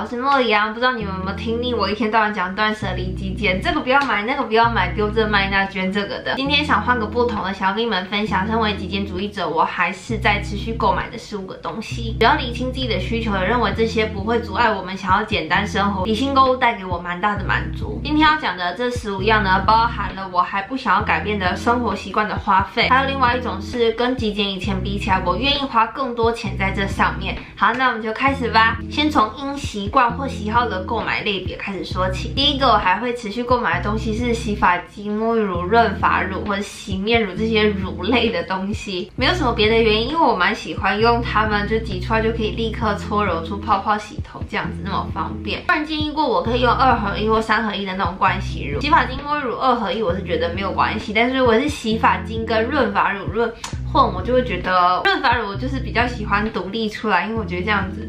我是莫里安。不知道你们有没有听腻我一天到晚讲断舍离极简，这个不要买，那个不要买，丢这卖那捐这个的。今天想换个不同的，想要跟你们分享，身为极简主义者，我还是在持续购买的十五个东西。只要理清自己的需求，认为这些不会阻碍我们想要简单生活，理性购物带给我蛮大的满足。今天要讲的这十五样呢，包含了我还不想要改变的生活习惯的花费，还有另外一种是跟极简以前比起来，我愿意花更多钱在这上面。好，那我们就开始吧。先从从因习惯或喜好的购买类别开始说起。第一个，我还会持续购买的东西是洗发精、沐浴乳、润发乳或者洗面乳这些乳类的东西。没有什么别的原因，因为我蛮喜欢用它们，就挤出来就可以立刻搓揉出泡泡洗头，这样子那么方便。有人建议过我可以用二合一或三合一的那种盥洗乳。洗发精、沐浴乳二合一，我是觉得没有关系。但是如果是洗发精跟润发乳润混，我就会觉得润发乳就是比较喜欢独立出来，因为我觉得这样子。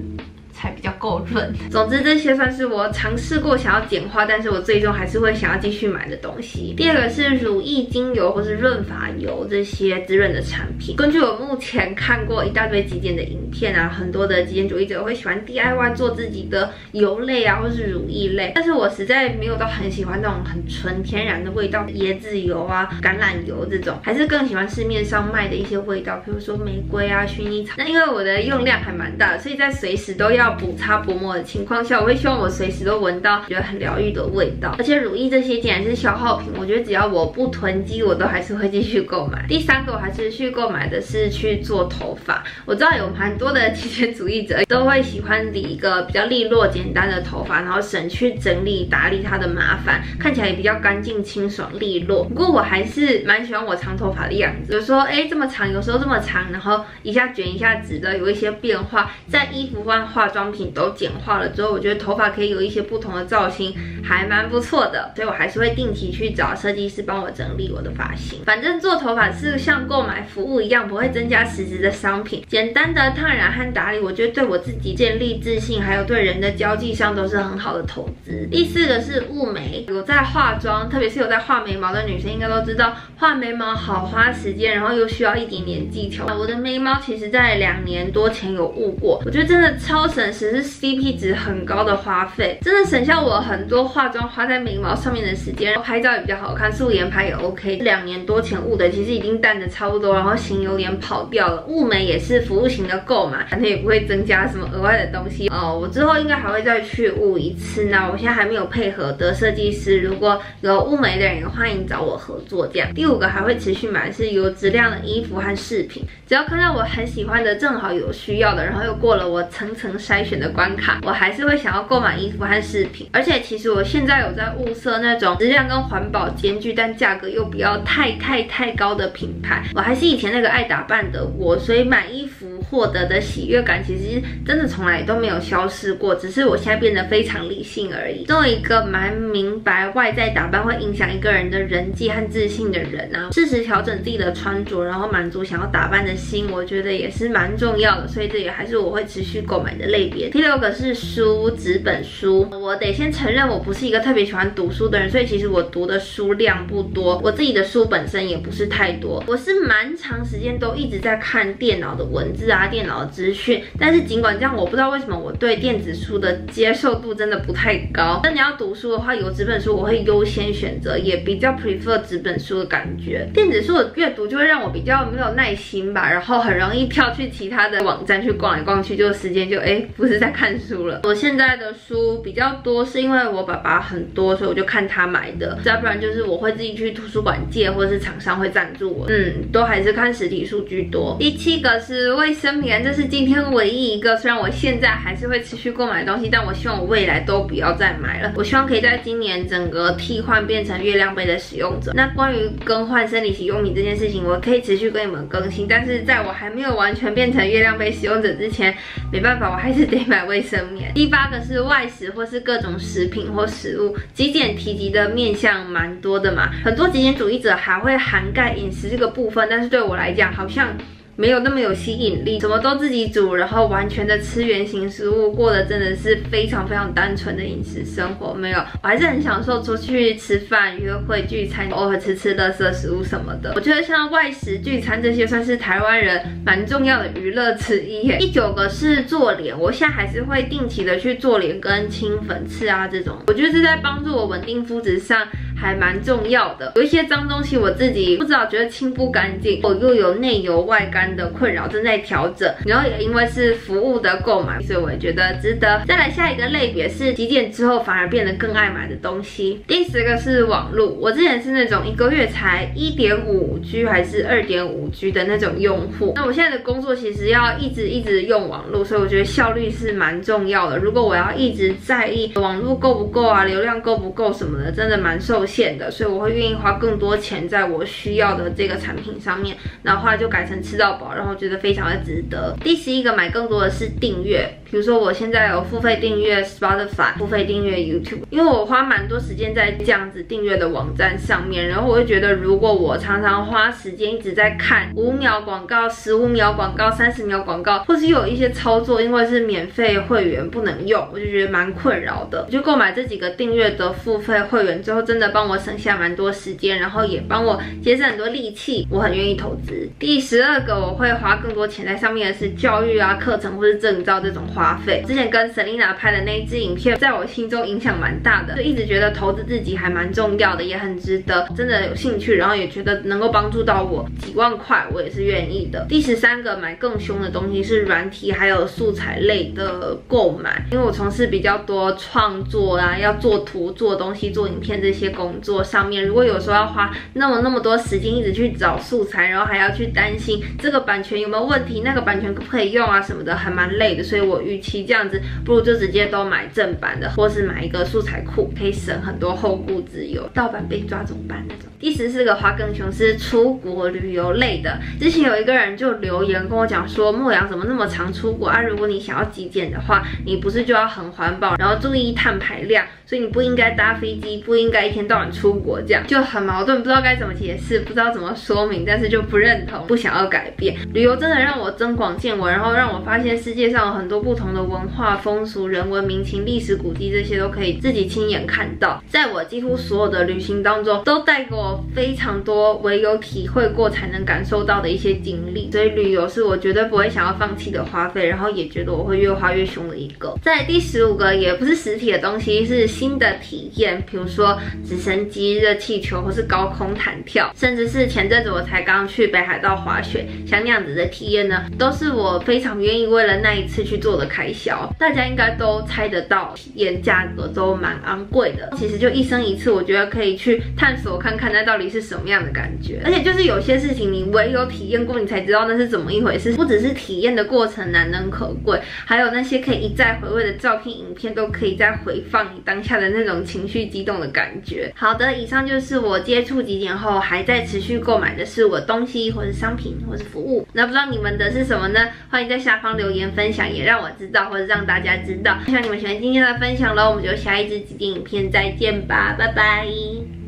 才比较够润。总之，这些算是我尝试过想要简化，但是我最终还是会想要继续买的东西。第二个是乳液精油或是润发油这些滋润的产品。根据我目前看过一大堆极简的影片啊，很多的极简主义者会喜欢 DIY 做自己的油类啊，或是乳液类。但是我实在没有到很喜欢那种很纯天然的味道，椰子油啊、橄榄油这种，还是更喜欢市面上卖的一些味道，比如说玫瑰啊、薰衣草。那因为我的用量还蛮大，所以在随时都要。要补擦薄膜的情况下，我会希望我随时都闻到觉得很疗愈的味道。而且乳液这些既然是消耗品，我觉得只要我不囤积，我都还是会继续购买。第三个我还是去购买的是去做头发。我知道有蛮多的 极简主义者都会喜欢理一个比较利落简单的头发，然后省去整理打理它的麻烦，看起来也比较干净清爽利落。不过我还是蛮喜欢我长头发的样子，有时候哎这么长，有时候这么长，然后一下卷一下直的，有一些变化，在衣服或化妆。妆品都简化了之后，我觉得头发可以有一些不同的造型，还蛮不错的。所以我还是会定期去找设计师帮我整理我的发型。反正做头发是像购买服务一样，不会增加实质的商品。简单的烫染和打理，我觉得对我自己建立自信，还有对人的交际上都是很好的投资。第四个是雾眉，有在化妆，特别是有在画眉毛的女生应该都知道，画眉毛好花时间，然后又需要一点点技巧。我的眉毛其实在两年多前有雾过，我觉得真的超省。只是 CP 值很高的花费，真的省下我很多化妆花在眉毛上面的时间，拍照也比较好看，素颜拍也 OK。两年多前雾的其实已经淡的差不多，然后型有点跑掉了。雾眉也是服务型的购买，反正也不会增加什么额外的东西哦。我之后应该还会再去雾一次，那我现在还没有配合的设计师，如果有雾眉的人，欢迎找我合作。这样，第五个还会持续买是有质量的衣服和饰品，只要看到我很喜欢的，正好有需要的，然后又过了我层层筛。筛选的关卡，我还是会想要购买衣服和饰品，而且其实我现在有在物色那种质量跟环保兼具，但价格又不要太太太高的品牌。我还是以前那个爱打扮的我，所以买衣服获得的喜悦感，其实真的从来都没有消失过，只是我现在变得非常理性而已。作为一个蛮明白外在打扮会影响一个人的人际和自信的人啊，适时调整自己的穿着，然后满足想要打扮的心，我觉得也是蛮重要的。所以这也还是我会持续购买的类。第六个是书，纸本书。我得先承认，我不是一个特别喜欢读书的人，所以其实我读的书量不多。我自己的书本身也不是太多。我是蛮长时间都一直在看电脑的文字啊，电脑资讯。但是尽管这样，我不知道为什么我对电子书的接受度真的不太高。那你要读书的话，有纸本书我会优先选择，也比较 prefer 纸本书的感觉。电子书的阅读就会让我比较没有耐心吧，然后很容易跳去其他的网站去逛来逛去，就时间就哎。不是在看书了，我现在的书比较多，是因为我爸爸很多，所以我就看他买的。再不然就是我会自己去图书馆借，或者是厂商会赞助我。嗯，都还是看实体书居多。第七个是卫生棉，这是今天唯一一个，虽然我现在还是会持续购买东西，但我希望我未来都不要再买了。我希望可以在今年整个替换变成月亮杯的使用者。那关于更换生理洗用品这件事情，我可以持续跟你们更新，但是在我还没有完全变成月亮杯使用者之前，没办法，我还是。得买卫生棉。第八个是外食或是各种食品或食物，极简提及的面向蛮多的嘛，很多极简主义者还会涵盖饮食这个部分，但是对我来讲好像。没有那么有吸引力，什么都自己煮，然后完全的吃原形食物，过的真的是非常非常单纯的饮食生活。没有，我还是很享受出去吃饭、约会、聚餐，偶尔吃吃乐色食物什么的。我觉得像外食聚餐这些，算是台湾人蛮重要的娱乐之一。第九个是做脸，我现在还是会定期的去做脸跟清粉刺啊这种，我觉得是在帮助我稳定肤质上。还蛮重要的，有一些脏东西我自己不知道，觉得清不干净，我又有内油外干的困扰，正在调整。然后也因为是服务的购买，所以我也觉得值得。再来下一个类别是体检之后反而变得更爱买的东西。第十个是网络，我之前是那种一个月才一点五 G 还是二点五 G 的那种用户。那我现在的工作其实要一直一直用网络，所以我觉得效率是蛮重要的。如果我要一直在意网络够不够啊，流量够不够什么的，真的蛮受。线的，所以我会愿意花更多钱在我需要的这个产品上面，然后后来就改成吃到饱，然后觉得非常的值得。第十一个买更多的是订阅，比如说我现在有付费订阅 Spotify，付费订阅 YouTube，因为我花蛮多时间在这样子订阅的网站上面，然后我会觉得如果我常常花时间一直在看五秒广告、十五秒广告、三十秒广告，或是有一些操作因为是免费会员不能用，我就觉得蛮困扰的。就购买这几个订阅的付费会员之后，真的帮。帮我省下蛮多时间，然后也帮我节省很多力气，我很愿意投资。第十二个我会花更多钱在上面的是教育啊、课程或是证照这种花费。之前跟 Selina 拍的那一支影片，在我心中影响蛮大的，就一直觉得投资自己还蛮重要的，也很值得。真的有兴趣，然后也觉得能够帮助到我几万块，我也是愿意的。第十三个买更凶的东西是软体还有素材类的购买，因为我从事比较多创作啊，要做图、做东西、做影片这些工。工作上面，如果有时候要花那么那么多时间一直去找素材，然后还要去担心这个版权有没有问题，那个版权可不可以用啊什么的，还蛮累的。所以我预期这样子，不如就直接都买正版的，或是买一个素材库，可以省很多后顾之忧。盗版被抓怎么办那种？第十四个花更熊是出国旅游类的。之前有一个人就留言跟我讲说，莫阳怎么那么常出国啊？如果你想要极简的话，你不是就要很环保，然后注意碳排量，所以你不应该搭飞机，不应该一天到出国，这样就很矛盾，不知道该怎么解释，不知道怎么说明，但是就不认同，不想要改变。旅游真的让我增广见闻，然后让我发现世界上有很多不同的文化风俗、人文民情、历史古迹，这些都可以自己亲眼看到。在我几乎所有的旅行当中，都带给我。非常多唯有体会过才能感受到的一些经历，所以旅游是我绝对不会想要放弃的花费，然后也觉得我会越花越凶的一个。在第十五个也不是实体的东西，是新的体验，比如说直升机、热气球或是高空弹跳，甚至是前阵子我才刚去北海道滑雪，像那样子的体验呢，都是我非常愿意为了那一次去做的开销。大家应该都猜得到，体验价格都蛮昂贵的。其实就一生一次，我觉得可以去探索看看那。到底是什么样的感觉？而且就是有些事情，你唯有体验过，你才知道那是怎么一回事。不只是体验的过程难能可贵，还有那些可以一再回味的照片、影片，都可以再回放你当下的那种情绪激动的感觉。好的，以上就是我接触极简后还在持续购买的是我东西，或是商品，或是服务。那不知道你们的是什么呢？欢迎在下方留言分享，也让我知道，或者让大家知道。希望你们喜欢今天的分享喽，我们就下一支极简影片再见吧，拜拜。